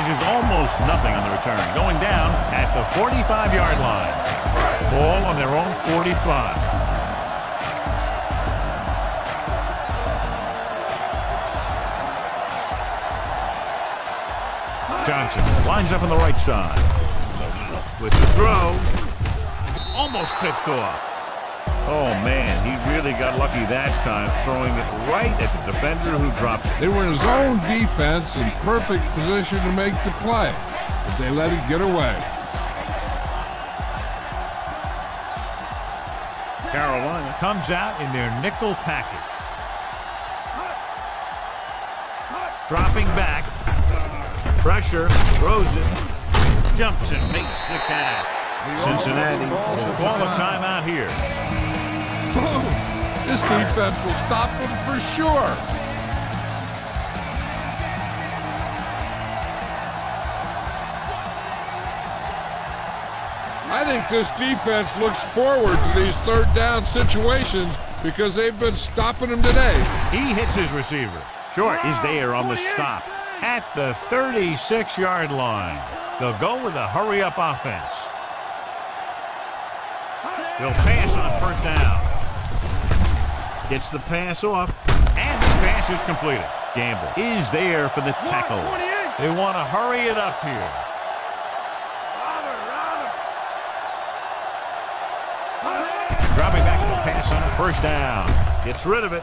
Manages almost nothing on the return. Going down at the 45-yard line. Ball on their own 45. Johnson lines up on the right side. With the throw, almost picked off. Oh, man, he really got lucky that time, throwing it right at the defender who dropped it. They were in zone defense in perfect position to make the play, but they let it get away. Carolina comes out in their nickel package. Dropping back. Pressure. Throws it. Jumps and makes the catch. Cincinnati will call a timeout here. This defense will stop them for sure. I think this defense looks forward to these third down situations because they've been stopping them today. He hits his receiver. Short is there on the stop at the 36-yard line. They'll go with a hurry-up offense. They'll pass on first down. Gets the pass off, and this pass is completed. Gamble is there for the tackle. They want to hurry it up here. Dropping back to the pass on first down. Gets rid of it.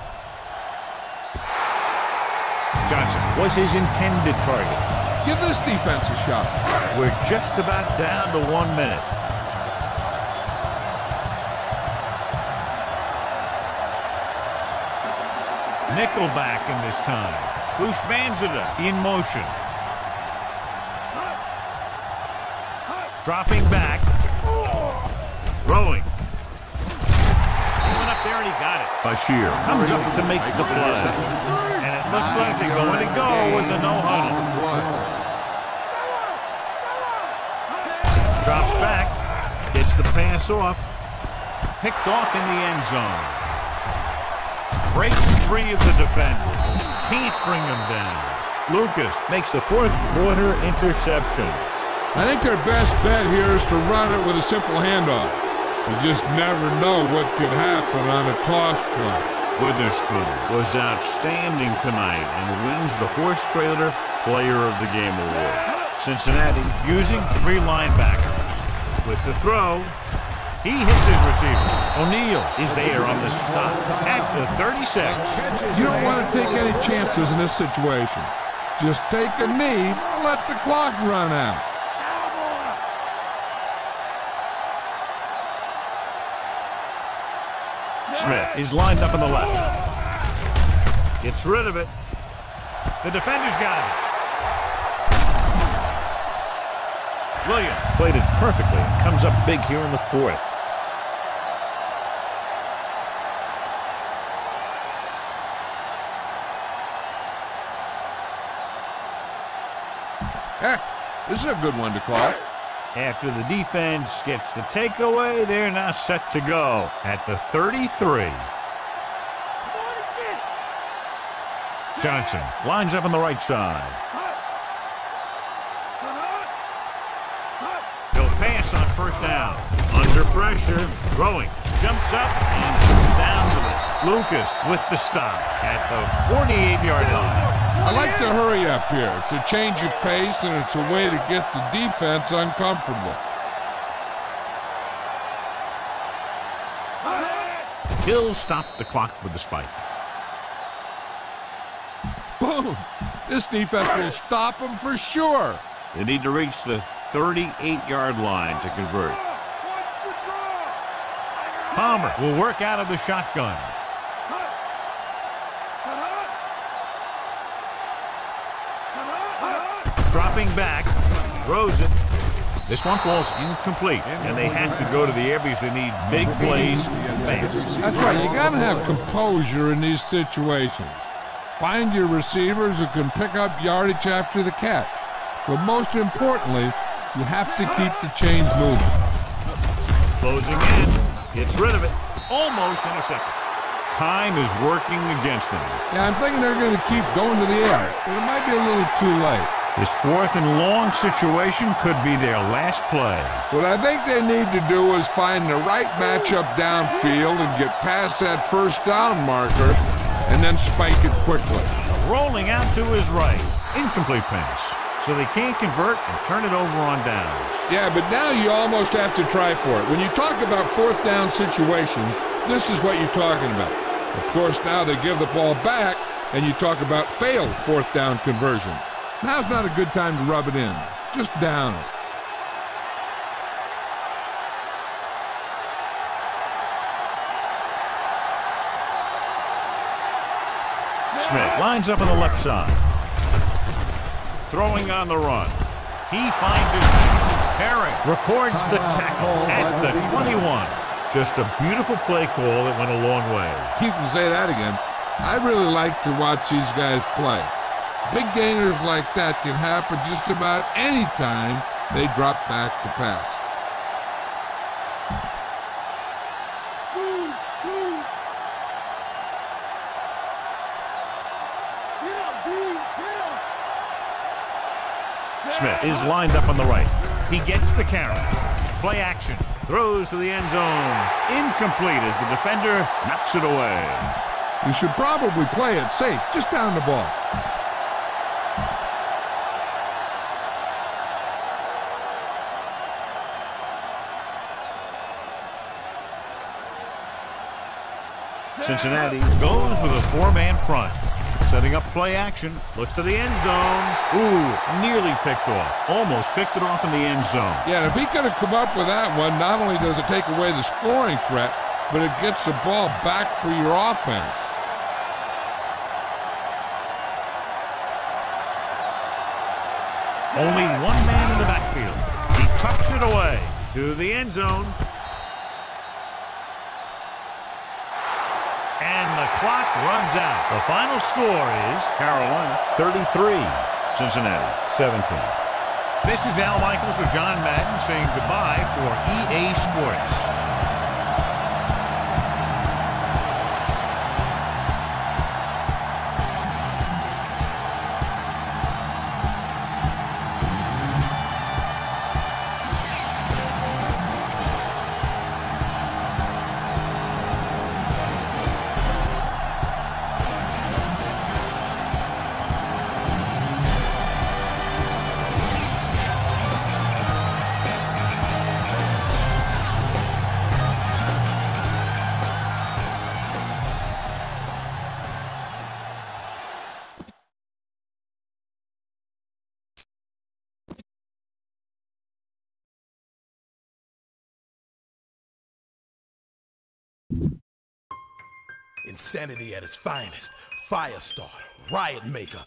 Johnson was his intended target. Give this defense a shot. We're just about down to one minute. Nickelback in this time. Houshmandzadeh in motion. Dropping back. Throwing. He went up there and he got it. Bashir comes up to make the play. And it looks like they're going to go with the no huddle. Drops back. Gets the pass off. Picked off in the end zone. Breaks three of the defenders. Can't bring them down. Lucas makes the fourth quarter interception. I think their best bet here is to run it with a simple handoff. You just never know what could happen on a toss play. Witherspoon was outstanding tonight and wins the horse trailer player of the game award. Cincinnati using three linebackers. With the throw, he hits his receiver. O'Neal is there on the stop at the 36. You don't want to take any chances in this situation. Just take a knee and let the clock run out. Smith is lined up on the left. Gets rid of it. The defender's got it. Williams played it perfectly comes up big here in the fourth. Heck, this is a good one to call. After the defense gets the takeaway, they're now set to go at the 33. Johnson lines up on the right side. He'll pass on first down. Under pressure, throwing, jumps up and goes down to the Lucas with the stop at the 48-yard line. I like to hurry up here. It's a change of pace and it's a way to get the defense uncomfortable. He'll stop the clock with the spike. Boom! This defense will stop them for sure. They need to reach the 38-yard line to convert. Palmer will work out of the shotgun. Dropping back, throws it. This one falls incomplete, and they have to go to the air because they need big plays fast. That's right. You got to have composure in these situations. Find your receivers who can pick up yardage after the catch. But most importantly, you have to keep the chains moving. Closing in, gets rid of it, almost in a second. Time is working against them. Yeah, I'm thinking they're going to keep going to the air, but it might be a little too late. This fourth and long situation could be their last play. What I think they need to do is find the right matchup downfield and get past that first down marker and then spike it quickly. Rolling out to his right. Incomplete pass. So they can't convert and turn it over on downs. Yeah, but now you almost have to try for it. When you talk about fourth down situations, this is what you're talking about. Of course, now they give the ball back, and you talk about failed fourth down conversions. Now's not a good time to rub it in. Just down it. Smith lines up on the left side. Throwing on the run. He finds his Herring records the tackle at the 21. Just a beautiful play call that went a long way. You can say that again. I really like to watch these guys play. Big gainers like that can happen just about any time they drop back to pass. Smith is lined up on the right. He gets the carry. Play action. Throws to the end zone. Incomplete as the defender knocks it away. You should probably play it safe, just down the ball. Cincinnati goes with a four-man front. Setting up play action. Looks to the end zone. Ooh, nearly picked off. Almost picked it off in the end zone. Yeah, if he could have come up with that one, not only does it take away the scoring threat, but it gets the ball back for your offense. Only one man in the backfield. He tucks it away to the end zone. And the clock runs out. The final score is Carolina 33, Cincinnati 17. This is Al Michaels with John Madden saying goodbye for EA Sports. Insanity at its finest. Firestarter, riot maker,